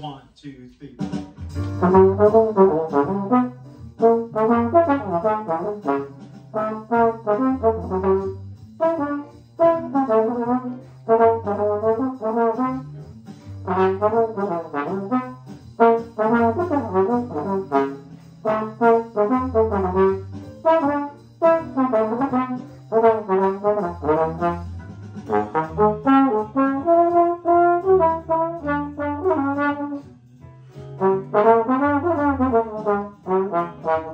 One, two, three.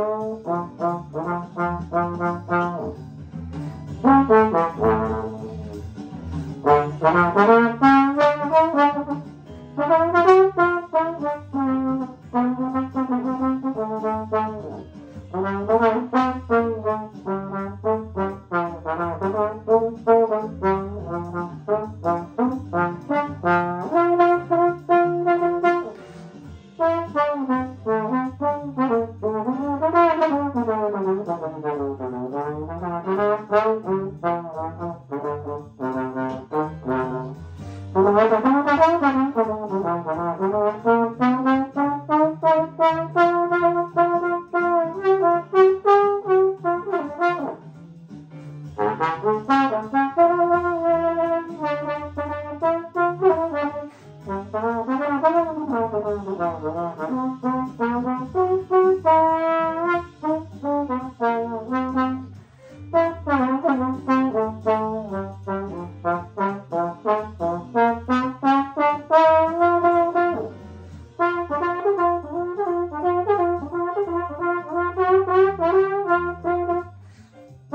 Então, a Thank you.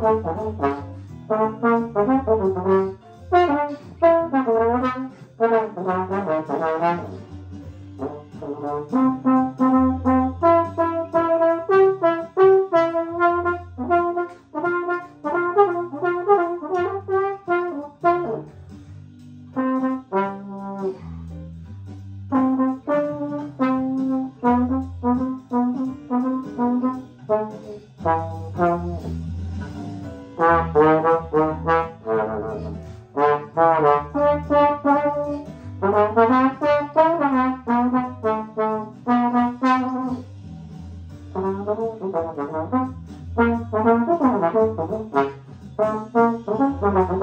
バンバン。Thank you.